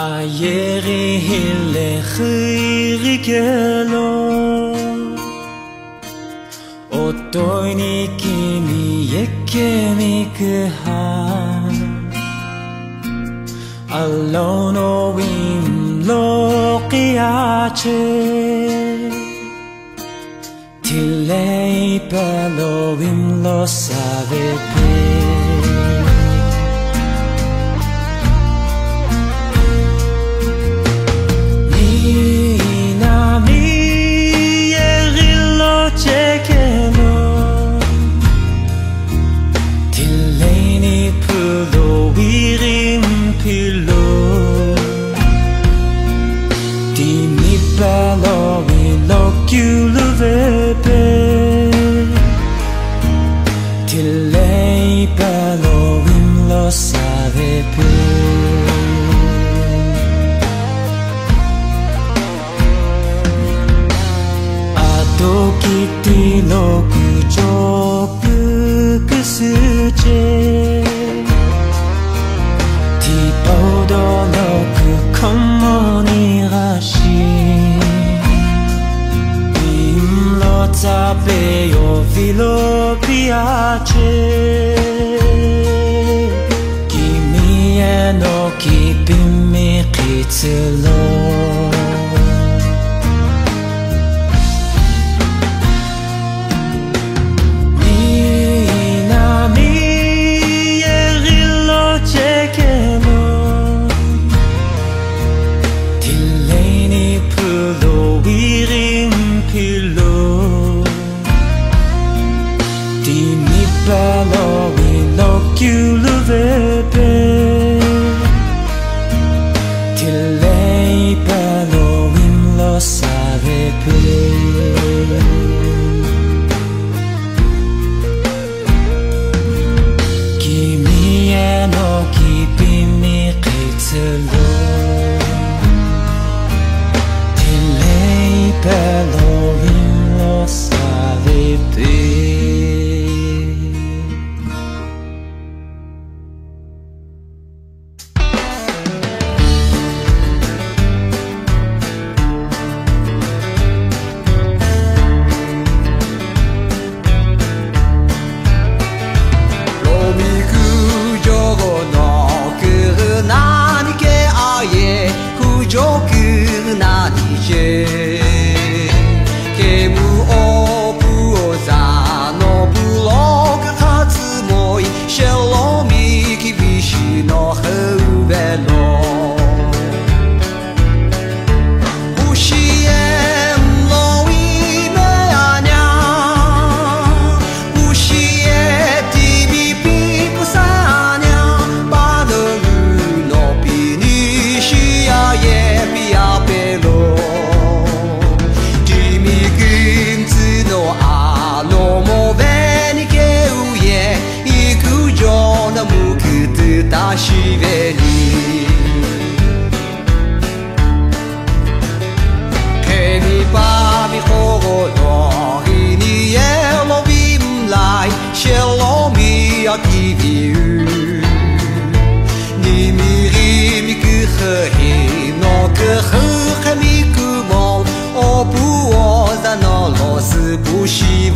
הירי הלכי ריגלו אותו ניקימי יקמי כהן הלא נועים לא קיאצ'ה תילי פלו אם לא סבבה pe o vilo piace Kimi e no kimi kitsulo bello we look you luvepe Tilei bello im lo savepe Kimi e no kipimi kitsulo Tilei bello im lo savepe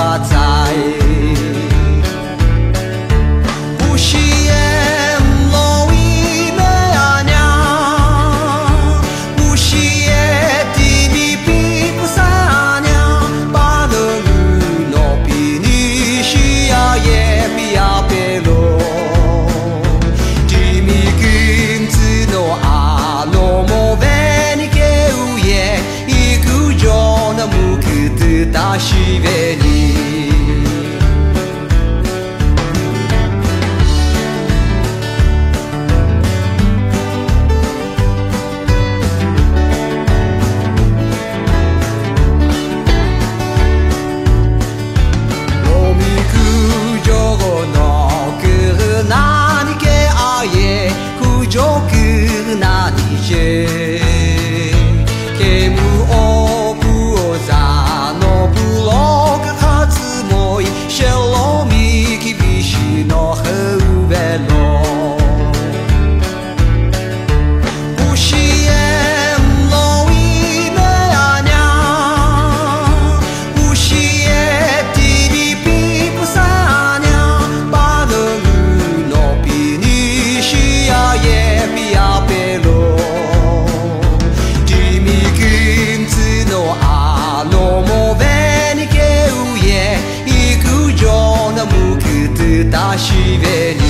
发财。不吸烟 Chiverinho.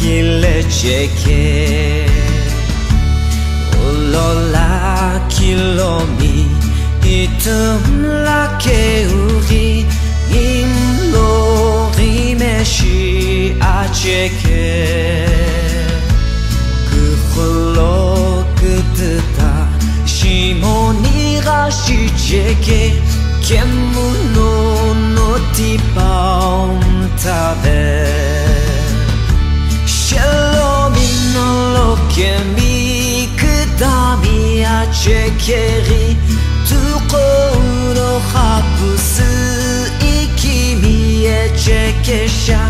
kille çeke Ulola kilomi itumla keuri imlo rimeşi açeke Kıhlo kıtıta shimoni rashi çeke Kemuno notipa şekeri Tuğunu hapısı ikimiye çekeşa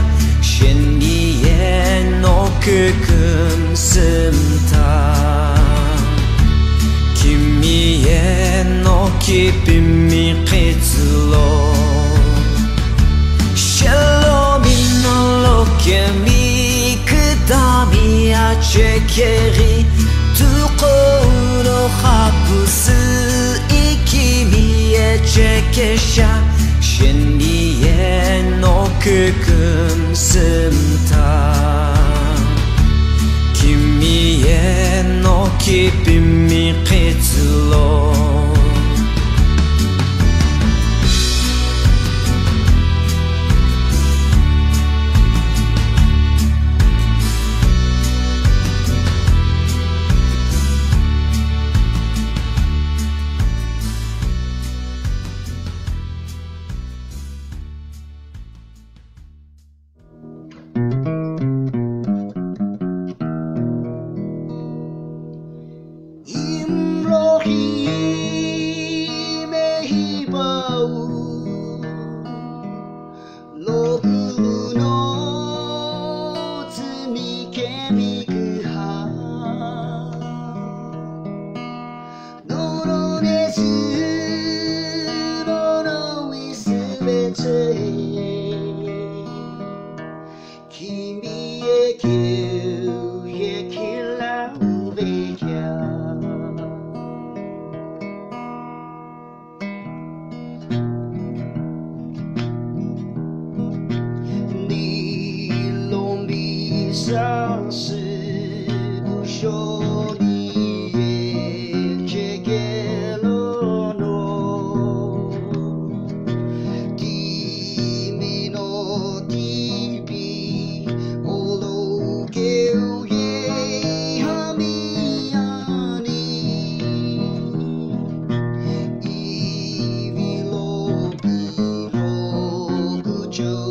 Şenliye no küküm sımta Kimiye no kipimi kitslo 身边のくくんすんた君へのきびみきつろ you.